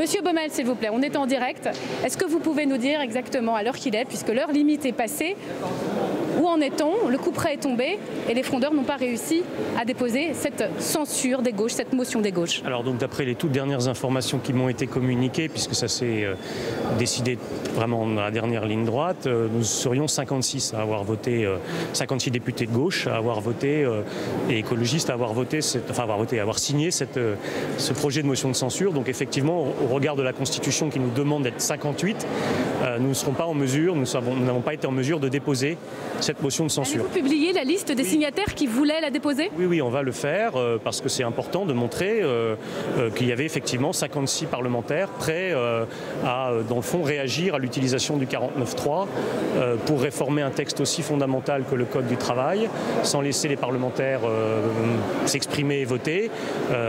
Monsieur Baumel, s'il vous plaît, on est en direct. Est-ce que vous pouvez nous dire exactement à l'heure qu'il est, puisque l'heure limite est passée, où en est-on? Le coup près est tombé et les frondeurs n'ont pas réussi à déposer cette censure des gauches, cette motion des gauches. Alors donc d'après les toutes dernières informations qui m'ont été communiquées, puisque ça s'est euh, décidé vraiment dans la dernière ligne droite, euh, nous serions 56 à avoir voté, 56 euh, députés de gauche à avoir voté et écologistes à avoir voté, cette, enfin avoir voté, à avoir signé ce projet de motion de censure. Donc effectivement, au regard de la Constitution qui nous demande d'être 58, nous ne serons pas en mesure, nous n'avons pas été en mesure de déposer cette motion de censure. Vous publiez la liste des signataires qui voulaient la déposer? Oui, oui, on va le faire euh, parce que c'est important de montrer euh, euh, qu'il y avait effectivement 56 parlementaires prêts à, dans le fond, réagir à l'utilisation du 49.3 pour réformer un texte aussi fondamental que le Code du travail, sans laisser les parlementaires s'exprimer et voter.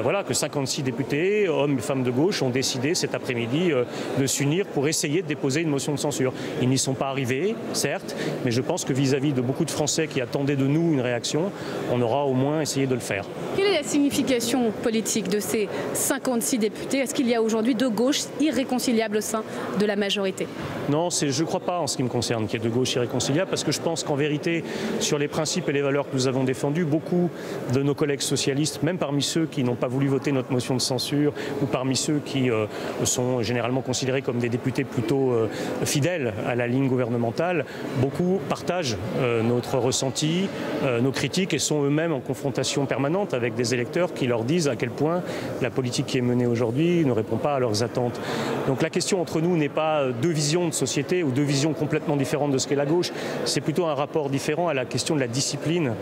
voilà, que 56 députés, hommes et femmes de gauche, ont décidé cet après-midi de s'unir pour essayer de déposer une motion de censure. Ils n'y sont pas arrivés, certes, mais je pense que vis-à-vis de beaucoup de Français qui attendaient de nous une réaction, on aura au moins essayé de le faire. Quelle est la signification politique de ces 56 députés? Est-ce qu'il y a aujourd'hui deux gauches irréconciliables au sein de la majorité? Non, je ne crois pas en ce qui me concerne qu'il y ait deux gauches irréconciliables parce que je pense qu'en vérité, sur les principes et les valeurs que nous avons défendus, beaucoup de nos collègues socialistes, même parmi ceux qui n'ont pas voulu voter notre motion de censure ou parmi ceux qui euh, sont généralement considérés comme des députés plutôt euh, fidèles à la ligne gouvernementale, beaucoup partagent notre ressenti, euh, nos critiques et sont eux-mêmes en confrontation permanente avec des électeurs qui leur disent à quel point la politique qui est menée aujourd'hui ne répond pas à leurs attentes. Donc la question entre nous n'est pas deux visions de société ou deux visions complètement différentes de ce qu'est la gauche, c'est plutôt un rapport différent à la question de la discipline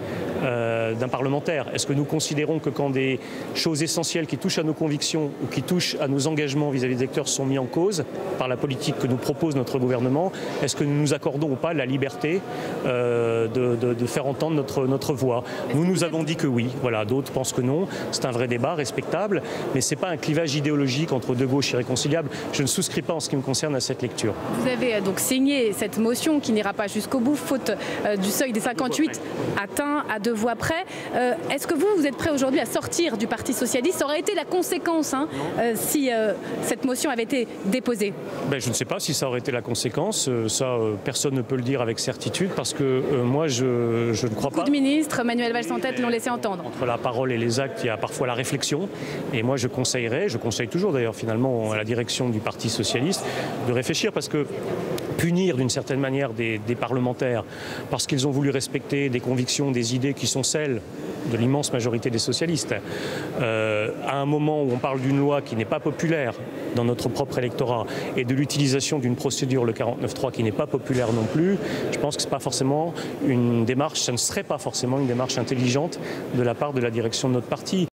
euh, d'un parlementaire. Est-ce que nous considérons que quand des choses essentielles qui touchent à nos convictions ou qui touchent à nos engagements vis-à-vis des électeurs sont mis en cause par la politique que nous propose notre gouvernement, est-ce que nous nous accordons ou pas la liberté euh, de, faire entendre notre, notre voix. Nous, nous avons dit que oui. Voilà, d'autres pensent que non. C'est un vrai débat respectable, mais ce n'est pas un clivage idéologique entre deux gauches irréconciliables. Je ne souscris pas en ce qui me concerne à cette lecture. Vous avez euh, donc signé cette motion qui n'ira pas jusqu'au bout, faute euh, du seuil des 58 atteint à deux voix près. Est-ce que vous, vous êtes prêt aujourd'hui à sortir du Parti Socialiste? Ça aurait été la conséquence hein, si cette motion avait été déposée ben, Je ne sais pas si ça aurait été la conséquence. ça, personne ne peut le dire avec certitude parce que euh, moi, je, ne crois pas. Beaucoup de ministres, Manuel Valls en tête, l'ont laissé entendre. Entre la parole et les actes, il y a parfois la réflexion. Et moi, je conseillerais, je conseille toujours d'ailleurs finalement à la direction du Parti socialiste de réfléchir parce que punir d'une certaine manière des, parlementaires parce qu'ils ont voulu respecter des convictions, des idées qui sont celles de l'immense majorité des socialistes, euh, à un moment où on parle d'une loi qui n'est pas populaire dans notre propre électorat et de l'utilisation d'une procédure, le 49.3, qui n'est pas populaire non plus, je pense que ce pas forcément une démarche, ça ne serait pas forcément une démarche intelligente de la part de la direction de notre parti.